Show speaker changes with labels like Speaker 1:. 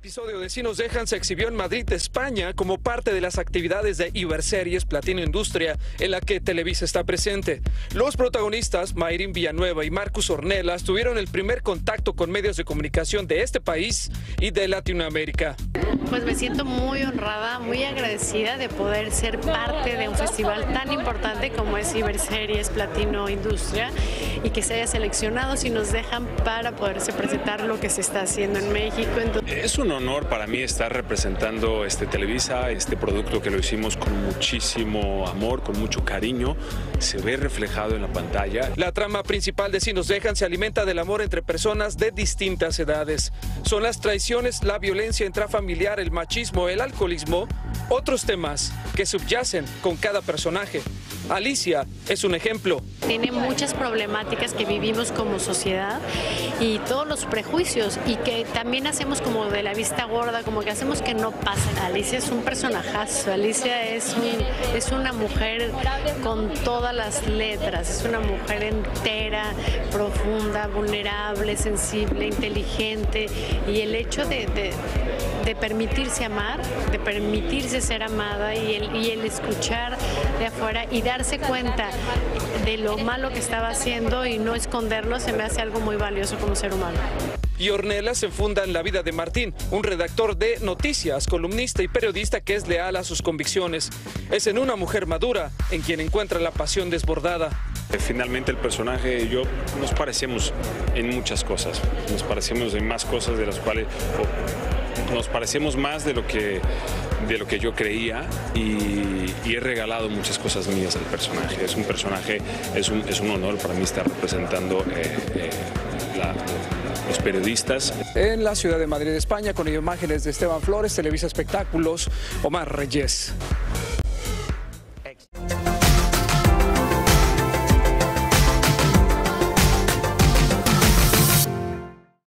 Speaker 1: episodio de Si nos dejan se exhibió en Madrid, España, como parte de las actividades de Iberseries Platino Industria, en la que Televisa está presente. Los protagonistas, Mayrin Villanueva y Marcus Ornelas, tuvieron el primer contacto con medios de comunicación de este país y de Latinoamérica.
Speaker 2: Pues me siento muy honrada, muy agradecida de poder ser parte de un festival tan importante como es Iberseries Platino Industria y que se haya seleccionado si nos dejan para poderse presentar lo que se está haciendo en México.
Speaker 3: Es un honor para mí estar representando este Televisa, este producto que lo hicimos con muchísimo amor, con mucho cariño, se ve reflejado en la pantalla.
Speaker 1: La trama principal de Si nos dejan se alimenta del amor entre personas de distintas edades. Son las traiciones, la violencia intrafamiliar, el machismo, el alcoholismo, otros temas que subyacen con cada personaje. Alicia es un ejemplo.
Speaker 2: Tiene muchas problemáticas que vivimos como sociedad y todos los prejuicios y que también hacemos como de la vista gorda, como que hacemos que no pasen. Alicia es un personajazo, Alicia es, es una mujer con todas las letras, es una mujer entera, profunda, vulnerable, sensible, inteligente y el hecho de, de, permitirse amar, de permitirse ser amada y el, y el escuchar de afuera y darse cuenta de lo malo que estaba haciendo y no esconderlo se me hace algo muy valioso como ser humano.
Speaker 1: Y Ornella se funda en la vida de Martín, un redactor de noticias, columnista y periodista que es leal a sus convicciones. Es en una mujer madura en quien encuentra la pasión desbordada.
Speaker 3: Finalmente el personaje y yo nos parecemos en muchas cosas, nos parecemos en más cosas de las cuales nos parecemos más de lo que, de lo que yo creía y, he regalado muchas cosas mías al personaje. Es un personaje, es un, es un honor para mí estar representando eh, eh, los periodistas.
Speaker 1: En la ciudad de Madrid, España, con imágenes de Esteban Flores, Televisa Espectáculos, Omar Reyes.